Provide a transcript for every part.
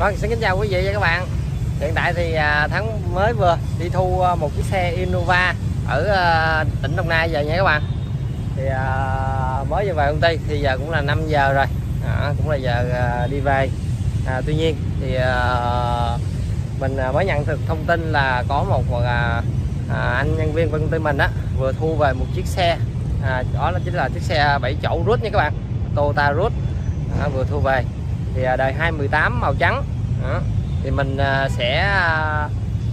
Vâng, xin kính chào quý vị và các bạn. Hiện tại thì à, tháng mới vừa đi thu à, một chiếc xe Innova ở à, tỉnh Đồng Nai giờ nha các bạn. Thì mới vừa về công ty thì giờ cũng là 5 giờ rồi. À, Cũng là giờ đi về. À, Tuy nhiên thì à, mình mới nhận được thông tin là có một à, à, anh nhân viên của công ty mình á vừa thu về một chiếc xe. À, đó là chính là chiếc xe 7 chỗ rút nha các bạn. Toyota rút. À, vừa thu về thì à, đời 218 màu trắng. Đó. thì mình à, sẽ à,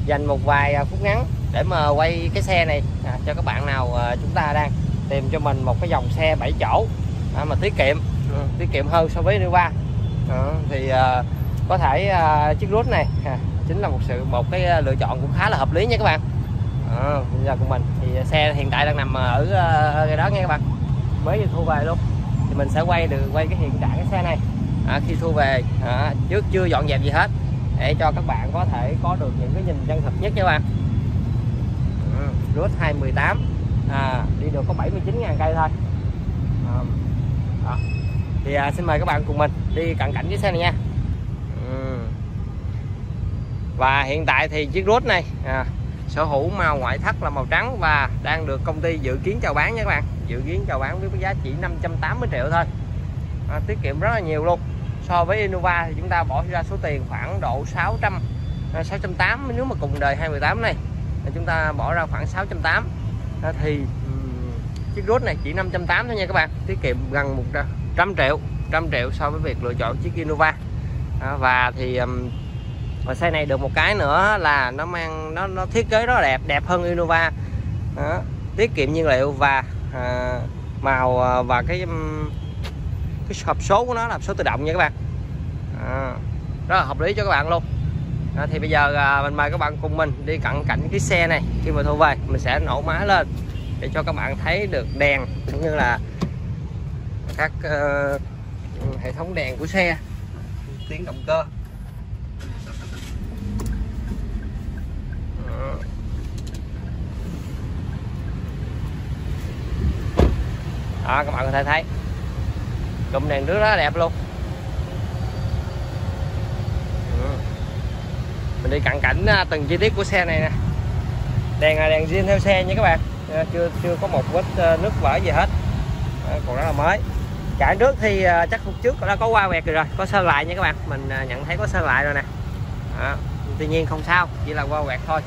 dành một vài phút ngắn để mà quay cái xe này à, cho các bạn nào à, chúng ta đang tìm cho mình một cái dòng xe 7 chỗ à, mà tiết kiệm ừ, tiết kiệm hơn so với Nova à, thì à, có thể à, chiếc rút này à, chính là một sự một cái lựa chọn cũng khá là hợp lý nha các bạn. À, bây giờ của mình thì xe hiện tại đang nằm ở cái đó nha các bạn. Mới thu về luôn. Thì mình sẽ quay được quay cái hiện trạng cái xe này à, khi thu về à, trước chưa dọn dẹp gì hết để cho các bạn có thể có được những cái nhìn chân thật nhất nha các bạn à, Rút 218 à, đi được có 79 ngàn cây thôi. À, đó. thì à, xin mời các bạn cùng mình đi cận cảnh chiếc xe này nha. Ừ. và hiện tại thì chiếc rút này à, sở hữu màu ngoại thất là màu trắng và đang được công ty dự kiến chào bán nha các bạn. Dự kiến chào bán với giá chỉ 580 triệu thôi. À, tiết kiệm rất là nhiều luôn so với Innova thì chúng ta bỏ ra số tiền khoảng độ 600 680 à, nếu mà cùng đời 2018 này. Thì chúng ta bỏ ra khoảng 680 à, thì chiếc rốt này chỉ 580 thôi nha các bạn. Tiết kiệm gần 100 triệu trăm triệu so với việc lựa chọn chiếc Innova. À, và thì và xe này được một cái nữa là nó mang nó nó thiết kế rất đẹp đẹp hơn Innova. Đó, tiết kiệm nhiên liệu và à, màu à, và cái cái hộp số của nó là hộp số tự động nha các bạn. À, rất là hợp lý cho các bạn luôn. À, thì bây giờ à, mình mời các bạn cùng mình đi cận cảnh cái xe này. Khi mà thu về mình sẽ nổ máy lên để cho các bạn thấy được đèn cũng như là các uh, hệ thống đèn của xe. Tiếng động cơ. Đó các bạn có thể thấy cụm đèn rất là đẹp luôn. Ừ. Mình đi cận cảnh à, từng chi tiết của xe này nè. Đèn là đèn riêng theo xe nha các bạn. À, chưa chưa có một vết à, nước vỡ gì hết. Còn rất là mới. Cản trước thì chắc hôm trước đã có qua quẹt rồi, rồi có sơn lại nha các bạn. Mình nhận thấy có sơn lại rồi nè. Đó. tuy nhiên không sao chỉ là qua quẹt thôi.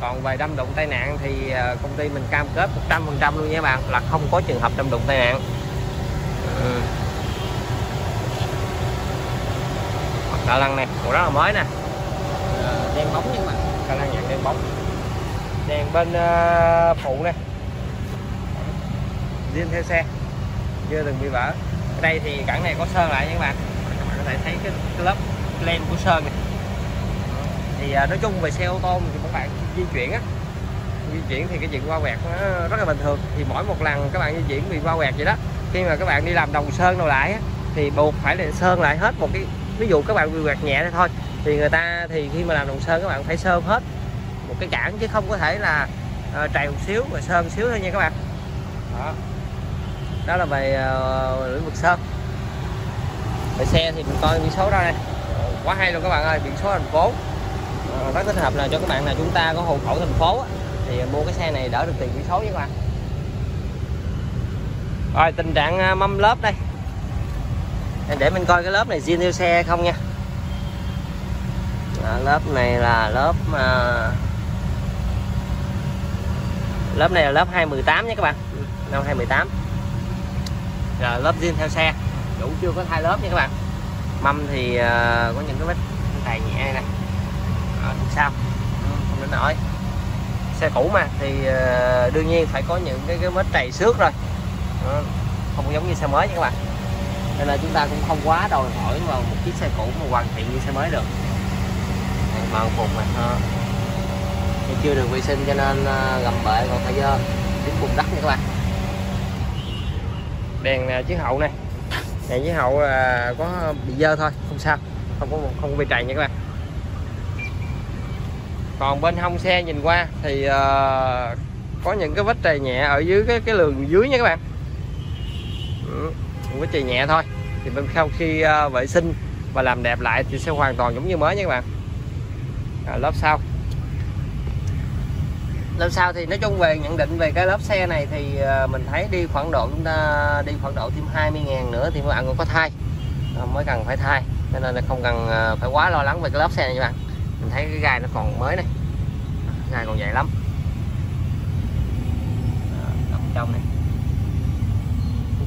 Còn về đâm đụng tai nạn thì công ty mình cam kết 100% luôn nha các bạn là không có trường hợp đâm đụng tai nạn. Ừ. cà lăng này còn rất là mới nè. Ờ, đen bóng nhưng mà. Cà lăng dạng đen bóng. Đèn bên uh, phụ nè. Riêng theo xe. Chưa từng bị vỡ. Ở đây thì cẳng này có sơn lại nha các bạn các bạn có thể thấy cái, cái lớp len của sơn này. Thì uh, nói chung về xe ô tô thì các bạn di chuyển á. Di chuyển thì cái chuyện qua quẹt nó rất là bình thường. Thì mỗi một lần các bạn di chuyển bị qua quẹt vậy đó khi mà các bạn đi làm đồng sơn đâu lại á, thì buộc phải là sơn lại hết một cái ví dụ các bạn quy hoạch nhẹ thôi. Thì người ta thì khi mà làm đồng sơn các bạn phải sơn hết một cái cản chứ không có thể là ờ, uh, trầy một xíu rồi sơn xíu thôi nha các bạn. Đó. Đó là về uh, lĩnh vực sơn. Về xe thì mình coi biển số ra đây. Quá hay luôn các bạn ơi biển số thành phố. Uh, rất thích hợp là cho các bạn nào chúng ta có hộ khẩu thành phố thì mua cái xe này đỡ được tiền biển số nha các bạn. Rồi tình trạng mâm lớp đây để mình coi cái lớp này zin theo xe không nha. À, lớp này là lớp à, lớp này là lớp 218 nha các bạn. Năm 2018 là lớp zin theo xe. Đủ chưa có hai lớp nha các bạn. Mâm thì uh, có những cái vết tài nhẹ này à, sao. Không đến nổi xe cũ mà thì uh, đương nhiên phải có những cái, cái vết trầy xước rồi. Đó. không giống như xe mới nha các bạn nên là chúng ta cũng không quá đòi hỏi vào một chiếc xe cũ mà hoàn thiện như xe mới được. Màn phục này ha. Thì chưa được vệ sinh cho nên à, gầm bệ còn phải dơ dính bùn đất nha các bạn. Đèn chiếc hậu này. Đèn chiếc hậu có bị dơ thôi không sao. Không có không có bị trầy nha các bạn. Còn bên hông xe nhìn qua thì uh, có những cái vết trầy nhẹ ở dưới cái cái lường dưới nha các bạn. Ừ, vết trầy nhẹ thôi thì bên sau khi ờ, vệ sinh và làm đẹp lại thì sẽ hoàn toàn giống như mới nha các bạn. À, lớp sau. Lớp sau thì nói chung về nhận định về cái lớp xe này thì ờ, mình thấy đi khoảng độ chúng ta đi khoảng độ thêm 20 ngàn nữa thì các bạn còn có thay ờ, mới cần phải thay cho nên là không cần phải quá lo lắng về cái lớp xe này các bạn. Mình thấy cái gai nó còn mới này. Gai còn dày lắm. Nằm trong này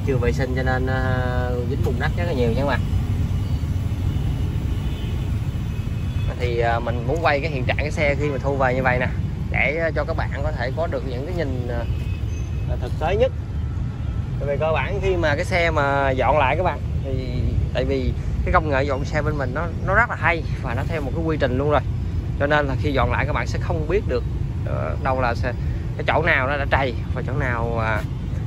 chưa vệ sinh cho nên uh, dính bùn đất rất là nhiều nha các bạn. Thì uh, mình muốn quay cái hiện trạng cái xe khi mà thu về như vậy nè để cho các bạn có thể có được những cái nhìn uh, thực tế nhất. Về cơ bản khi mà cái xe mà dọn lại các bạn thì tại vì cái công nghệ dọn xe bên mình nó nó rất là hay và nó theo một cái quy trình luôn rồi. Cho nên là khi dọn lại các bạn sẽ không biết được đâu là xe, cái chỗ nào nó đã trầy và chỗ nào à,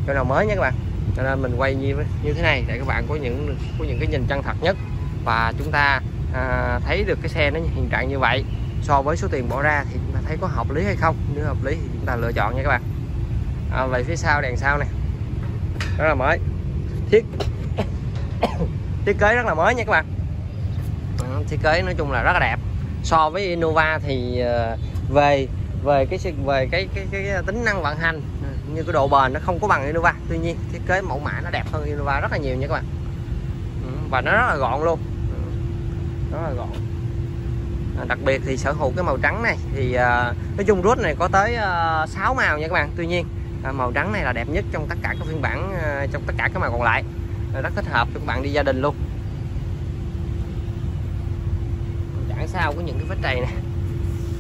chỗ nào mới nhé các bạn cho nên mình quay như như thế này để các bạn có những có những cái nhìn chân thật nhất. Và chúng ta à, thấy được cái xe nó hiện trạng như vậy. So với số tiền bỏ ra thì chúng ta thấy có hợp lý hay không? Nếu hợp lý thì chúng ta lựa chọn nha các bạn. À, về phía sau đèn sau này rất là mới. Thiết thiết kế rất là mới nha các bạn. À, thiết kế nói chung là rất là đẹp. So với Innova thì uh, về về cái về cái cái, cái, cái tính năng vận hành ừ, như cái độ bền nó không có bằng Innova tuy nhiên thiết kế mẫu mã nó đẹp hơn Innova rất là nhiều nha các bạn. Ừ, và nó rất là gọn luôn. Ừ, rất là gọn. À, đặc biệt thì sở hữu cái màu trắng này thì à, nói chung rút này có tới à, 6 màu nha các bạn. Tuy nhiên à, màu trắng này là đẹp nhất trong tất cả các phiên bản à, trong tất cả các màu còn lại. À, rất thích hợp cho các bạn đi gia đình luôn. Chẳng sao có những cái vết trầy này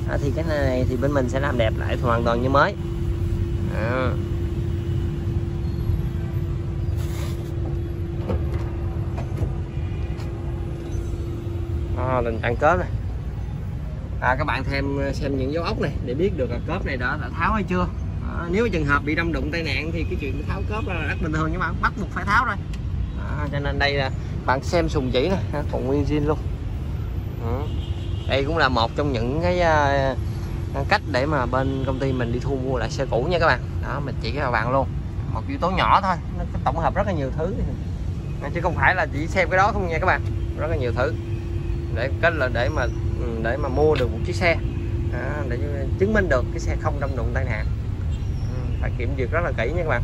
à, thì cái này thì bên mình sẽ làm đẹp lại hoàn toàn như mới. À. À, tình ăn cớp này. À, các bạn thêm ờ, xem những dấu ốc này để biết được là cớp này đã, đã tháo hay chưa. À, nếu trường hợp bị đâm đụng tai nạn thì cái chuyện tháo cớp là rất bình thường nhưng mà bắt buộc phải tháo rồi à, cho nên đây là bạn xem sùng chỉ này còn nguyên zin luôn. À. đây cũng là một trong những cái uh, cách để mà bên công ty mình đi thu mua lại xe cũ nha các bạn. Đó mình chỉ các bạn luôn. Một yếu tố nhỏ thôi nó tổng hợp rất là nhiều thứ. Chứ không phải là chỉ xem cái đó không nha các bạn. Rất là nhiều thứ để cách là để mà ừ, để mà mua được một chiếc xe. Để chứng minh được cái xe không đâm đụng tai nạn. Ừ, phải kiểm duyệt rất là kỹ nha các bạn.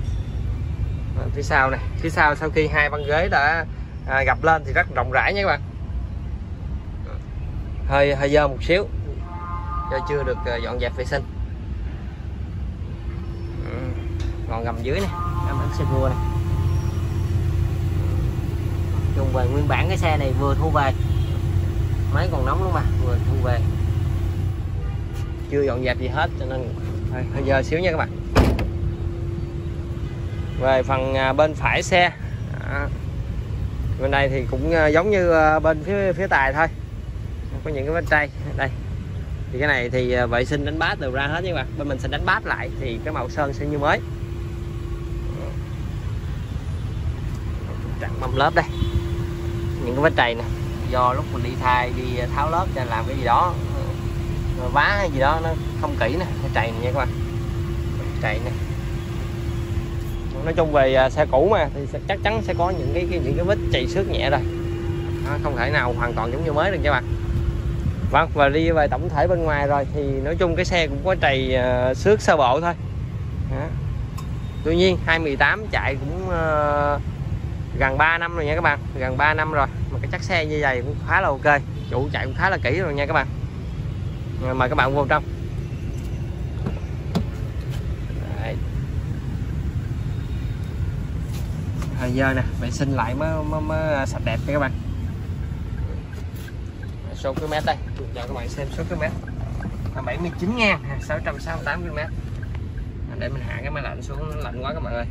À, phía sau này phía sau sau khi hai băng ghế đã à, gặp lên thì rất rộng rãi nha các bạn. Hơi hơi dơ một xíu. Do chưa được à, dọn dẹp vệ sinh. Ừ. còn gầm dưới này. Em bán xe vua này. Dùng về nguyên bản cái xe này vừa thu về máy còn nóng lắm mà vừa thu về. Chưa dọn dẹp gì hết cho nên hơi, giờ xíu nha các bạn. Về phần à, bên phải xe à, bên đây thì cũng à, giống như à, bên phía phía tài thôi. Có những cái vết tray đây. Thì cái này thì vệ sinh đánh bát đều ra hết nha các bạn. Bên mình sẽ đánh bát lại thì cái màu sơn sẽ như mới. Trạng mâm lớp đây. Những cái vết trầy này do lúc mình đi thay đi tháo lớp cho làm cái gì đó vá hay gì đó nó không kỹ nè nó trầy này nha các bạn. Trầy này nói chung về à, xe cũ mà thì chắc chắn sẽ có những cái những cái vết chạy xước nhẹ rồi. Không thể nào hoàn toàn giống như mới được các bạn. Vâng và đi về tổng thể bên ngoài rồi thì nói chung cái xe cũng có trầy uh, à, xước sơ bộ thôi. Đó. tuy nhiên 2018 chạy cũng uh, gần 3 năm rồi nha các bạn. Gần 3 năm rồi. Mà cái chắc xe như vậy cũng khá là ok. Chủ chạy cũng khá là kỹ rồi nha các bạn. Mời các bạn vô trong. Đấy. thời giờ nè vệ sinh lại mới, mới, mới à, sạch đẹp nha các bạn. Số km đây. Cho các bạn xem số km. Là 79 ngàn 668 km. Để mình hạ cái máy lạnh xuống lạnh quá các bạn ơi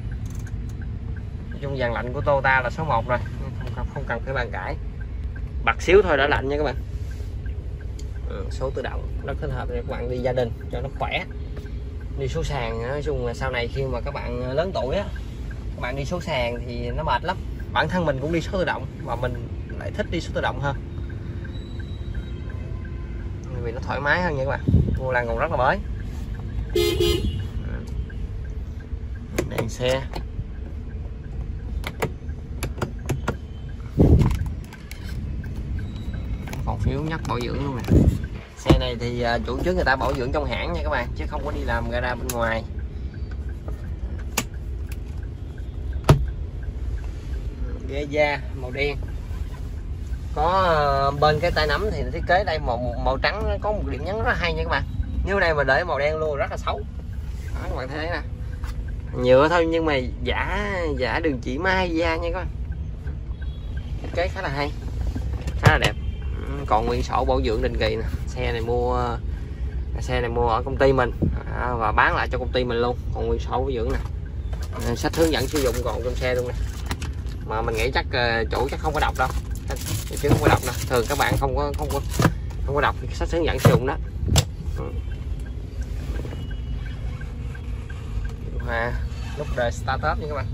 chung dàn lạnh của Toyota là số 1 rồi. Không, không cần phải bàn cãi. Bật xíu thôi đã lạnh nha các bạn. Ừ, số tự động rất thích hợp để các bạn đi gia đình cho nó khỏe. Đi số sàn nói chung là sau này khi mà các bạn lớn tuổi á các bạn đi số sàn thì nó mệt lắm. Bản thân mình cũng đi số tự động và mình lại thích đi số tự động hơn. Vì nó thoải mái hơn nha các bạn. Vô làng còn rất là mới. Ừ. Đèn xe. Phiếu nhất bảo dưỡng luôn nè. Xe này thì à, chủ trước người ta bảo dưỡng trong hãng nha các bạn chứ không có đi làm gara bên ngoài. Ghế da màu đen. Có à, bên cái tay nắm thì thiết kế đây màu màu trắng có một điểm nhấn rất hay nha các bạn. Nếu đây mà để màu đen luôn rất là xấu. Đó, các bạn thấy nè. Nhựa thôi nhưng mà giả giả đường chỉ mai da nha các bạn. Thiết kế khá là hay khá là đẹp còn nguyên sổ bảo dưỡng định kỳ nè. Xe này mua xe này mua ở công ty mình. À, và bán lại cho công ty mình luôn. Còn nguyên sổ bảo dưỡng nè. À, sách hướng dẫn sử dụng còn trong xe luôn nè. Mà mình nghĩ chắc ờ, chủ chắc không có đọc đâu. Chứ không có đọc đâu thường các bạn không có không có không có đọc sách hướng dẫn sử dụng đó. À, lúc đời start up nha các bạn.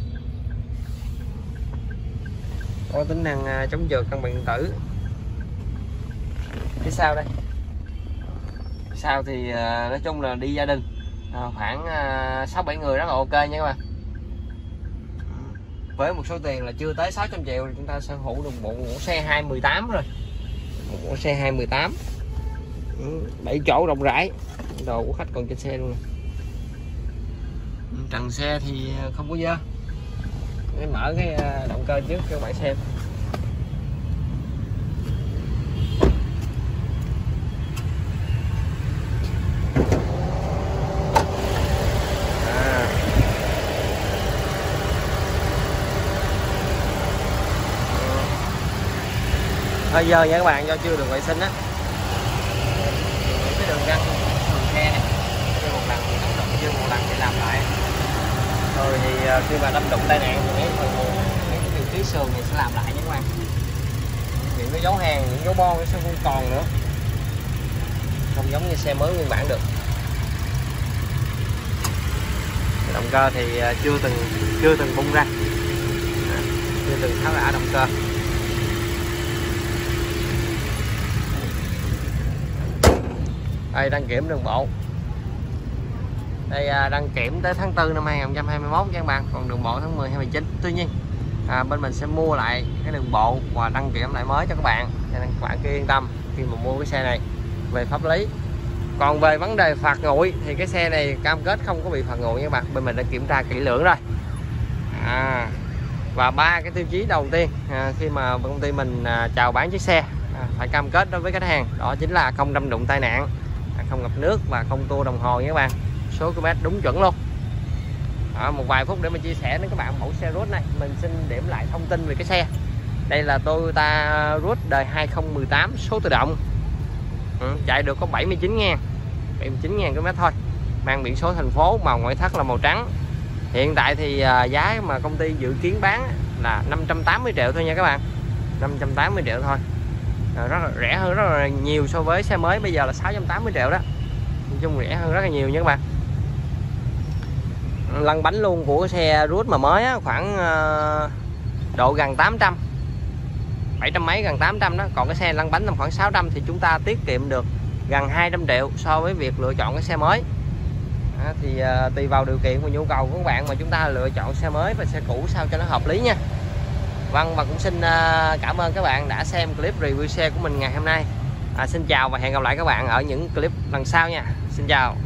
Có tính năng ờ, chống trượt cân bằng điện tử phía sau đây? Phía sau thì ờ, nói chung là đi gia đình. Ờ, khoảng ờ, sáu bảy người rất là ok nha các bạn. Với một số tiền là chưa tới 600 triệu thì chúng ta sở hữu được bộ mẫu xe 218 rồi. Một mẫu xe 218 7 ừ, chỗ rộng rãi. Đồ của khách còn trên xe luôn ừ, trần xe thì không có dơ. Để mở cái động cơ trước cho các bạn xem. Hơi dơ nha các bạn, do chưa được vệ sinh á. Cái đường răng đường khe này. Chưa một lần chưa một lần thì làm lại. Rồi thì à, khi mà đâm đụng tai nạn thì mấy phần, cái vị trí sườn này sẽ làm lại nha các bạn. Những cái dấu hàng, những dấu bon nó sẽ không còn nữa. Không giống như xe mới nguyên bản được. Động cơ thì à, chưa từng chưa từng bung ra. À, chưa từng tháo rã động cơ. Đây đăng kiểm đường bộ. Đây à, đăng kiểm tới tháng 4 năm 2021 các bạn. Còn đường bộ tháng 10 2019 tuy nhiên à, bên mình sẽ mua lại cái đường bộ và đăng kiểm lại mới cho các bạn. Cho nên các bạn cứ yên tâm khi mà mua cái xe này. Về pháp lý. Còn về vấn đề phạt nguội thì cái xe này cam kết không có bị phạt nguội các bạn. Bên mình đã kiểm tra kỹ lưỡng rồi. À, và ba cái tiêu chí đầu tiên à, khi mà công ty mình à, chào bán chiếc xe à, phải cam kết đối với khách hàng đó chính là không đâm đụng tai nạn không ngập nước và không tua đồng hồ nha các bạn. Số km đúng chuẩn luôn. À, một vài phút để mình chia sẻ đến các bạn mẫu xe Rút này. Mình xin điểm lại thông tin về cái xe. Đây là Toyota Rút đời 2018 số tự động. Ừ, chạy được có 79 ngàn. 79 ngàn km thôi. Mang biển số thành phố màu ngoại thất là màu trắng. Hiện tại thì à, giá mà công ty dự kiến bán là 580 triệu thôi nha các bạn. 580 triệu thôi. Ờ, rất là rẻ hơn rất là nhiều so với xe mới bây giờ là 680 triệu đó. Nói chung rẻ hơn rất là nhiều nha các bạn. Lăn bánh luôn của xe rút mà mới á, khoảng ờ, độ gần 800 700 mấy gần 800 đó. Còn cái xe lăn bánh tầm khoảng 600 thì chúng ta tiết kiệm được gần 200 triệu so với việc lựa chọn cái xe mới. À, thì à, tùy vào điều kiện và nhu cầu của các bạn mà chúng ta lựa chọn xe mới và xe cũ sao cho nó hợp lý nha. Vâng và cũng xin ờ, cảm ơn các bạn đã xem clip review xe của mình ngày hôm nay. À, Xin chào và hẹn gặp lại các bạn ở những clip lần sau nha. Xin chào.